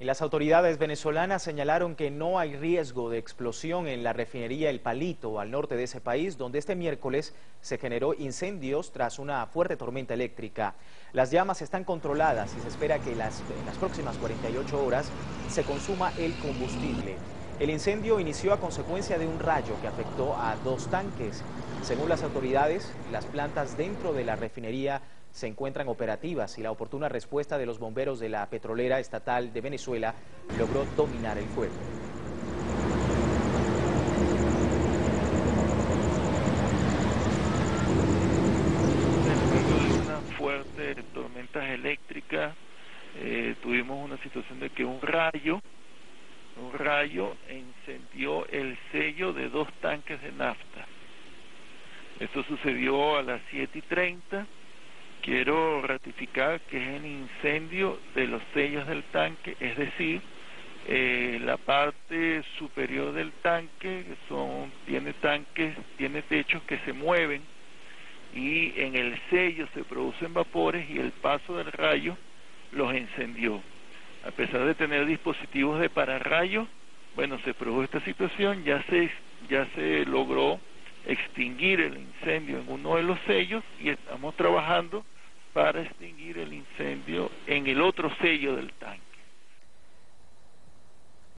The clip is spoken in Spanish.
Las autoridades venezolanas señalaron que no hay riesgo de explosión en la refinería El Palito, al norte de ese país, donde este miércoles se generó incendios tras una fuerte tormenta eléctrica. Las llamas están controladas y se espera que las, en las próximas 48 horas se consuma el combustible. El incendio inició a consecuencia de un rayo que afectó a dos tanques. Según las autoridades, las plantas dentro de la refinería se encuentran operativas y la oportuna respuesta de los bomberos de la petrolera estatal de Venezuela logró dominar el fuego. una fuerte tormentas eléctricas, eh, tuvimos una situación de que un rayo, un rayo incendió el sello de dos tanques de nafta. Esto sucedió a las 7 y 30 quiero ratificar que es el incendio de los sellos del tanque, es decir, eh, la parte superior del tanque son, tiene tanques, tiene techos que se mueven y en el sello se producen vapores y el paso del rayo los encendió. A pesar de tener dispositivos de pararrayos, bueno, se produjo esta situación, ya se, ya se logró extinguir el incendio en uno de los sellos y estamos trabajando para extinguir el incendio en el otro sello del tanque.